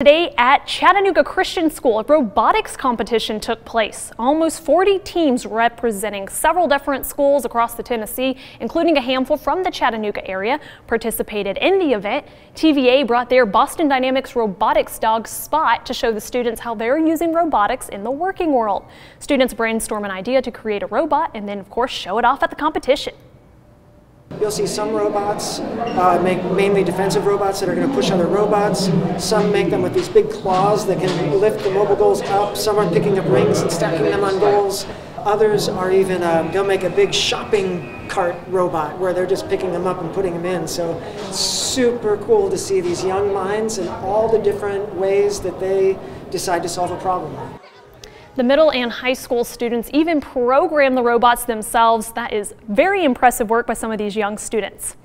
Today at Chattanooga Christian School, a robotics competition took place. Almost 40 teams representing several different schools across the Tennessee, including a handful from the Chattanooga area, participated in the event. TVA brought their Boston Dynamics robotics dog Spot to show the students how they're using robotics in the working world. Students brainstorm an idea to create a robot and then, of course, show it off at the competition. You'll see some robots uh, make mainly defensive robots that are going to push other robots. Some make them with these big claws that can lift the mobile goals up. Some are picking up rings and stacking them on goals. Others are even, um, they'll make a big shopping cart robot where they're just picking them up and putting them in. So super cool to see these young minds and all the different ways that they decide to solve a problem. The middle and high school students even program the robots themselves. That is very impressive work by some of these young students.